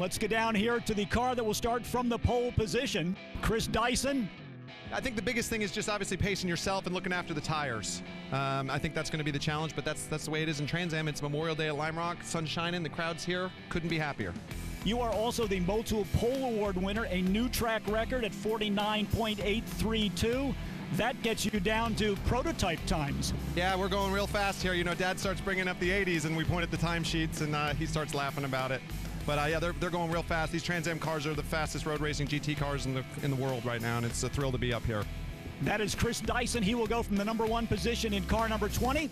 Let's get down here to the car that will start from the pole position. Chris Dyson. I think the biggest thing is just obviously pacing yourself and looking after the tires. Um, I think that's going to be the challenge, but that's that's the way it is in Trans Am. It's Memorial Day at Lime Rock, sun shining, the crowd's here. Couldn't be happier. You are also the Motul Pole Award winner, a new track record at 49.832. That gets you down to prototype times. Yeah, we're going real fast here. You know, Dad starts bringing up the 80s, and we point at the timesheets, and uh, he starts laughing about it. But uh, yeah, they're, they're going real fast. These Trans Am cars are the fastest road racing GT cars in the in the world right now, and it's a thrill to be up here. That is Chris Dyson. He will go from the number one position in car number 20